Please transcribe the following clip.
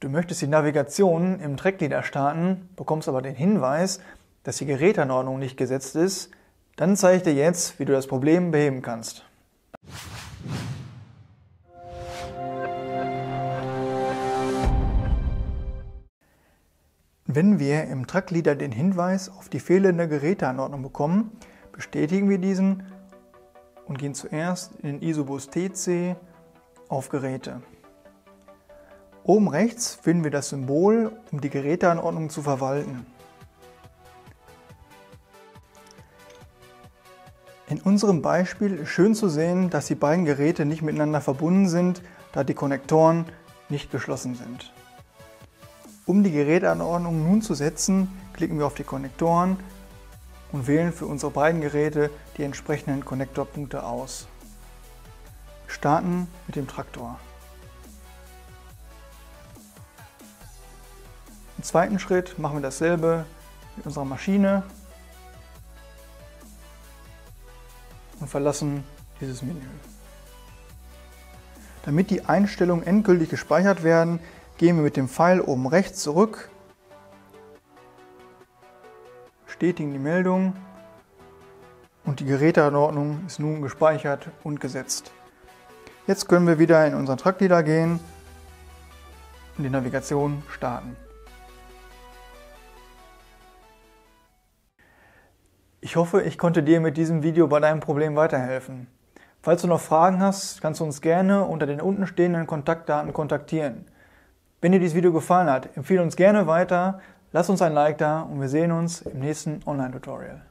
Du möchtest die Navigation im Trackleader starten, bekommst aber den Hinweis, dass die Geräteanordnung nicht gesetzt ist, dann zeige ich dir jetzt, wie du das Problem beheben kannst. Wenn wir im Trackleader den Hinweis auf die fehlende Geräteanordnung bekommen, bestätigen wir diesen und gehen zuerst in den Isobus TC auf Geräte. Oben rechts finden wir das Symbol, um die Geräteanordnung zu verwalten. In unserem Beispiel ist schön zu sehen, dass die beiden Geräte nicht miteinander verbunden sind, da die Konnektoren nicht geschlossen sind. Um die Geräteanordnung nun zu setzen, klicken wir auf die Konnektoren und wählen für unsere beiden Geräte die entsprechenden Konnektorpunkte aus. Starten mit dem Traktor. Im zweiten Schritt machen wir dasselbe mit unserer Maschine und verlassen dieses Menü. Damit die Einstellungen endgültig gespeichert werden, gehen wir mit dem Pfeil oben rechts zurück, bestätigen die Meldung und die Geräteanordnung ist nun gespeichert und gesetzt. Jetzt können wir wieder in unseren Trackleader gehen und die Navigation starten. Ich hoffe, ich konnte dir mit diesem Video bei deinem Problem weiterhelfen. Falls du noch Fragen hast, kannst du uns gerne unter den unten stehenden Kontaktdaten kontaktieren. Wenn dir dieses Video gefallen hat, empfehle uns gerne weiter, lass uns ein Like da und wir sehen uns im nächsten Online-Tutorial.